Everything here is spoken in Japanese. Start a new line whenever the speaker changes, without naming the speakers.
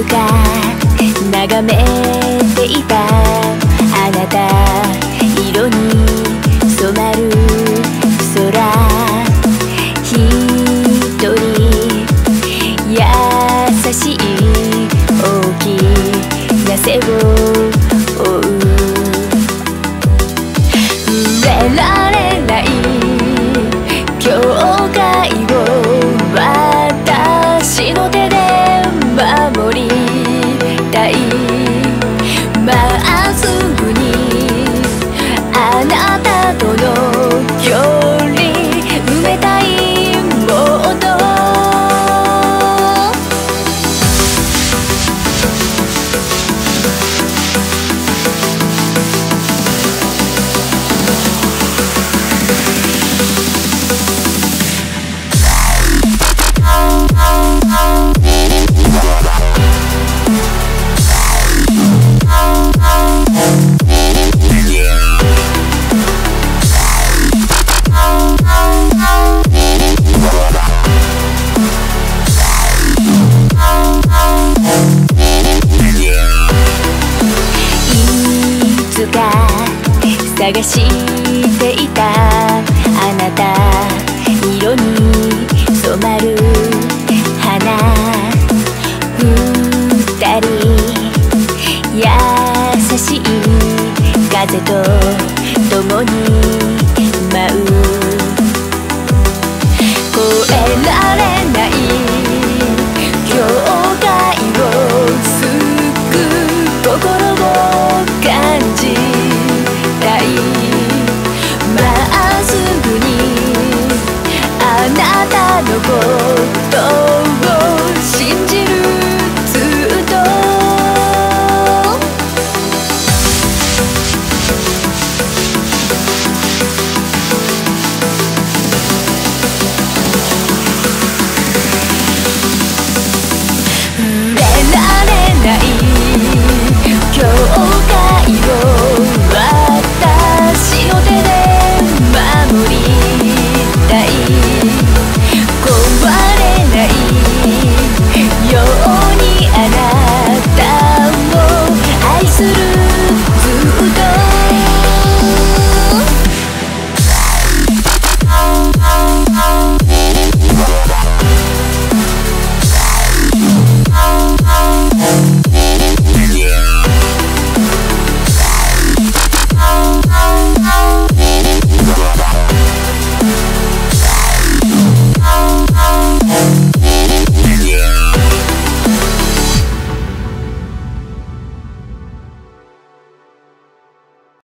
つか眺めていたあなた色に染まる空一人優しい大きな背を探していた。あなた色に染まる花。二人優しい風と共にただのこと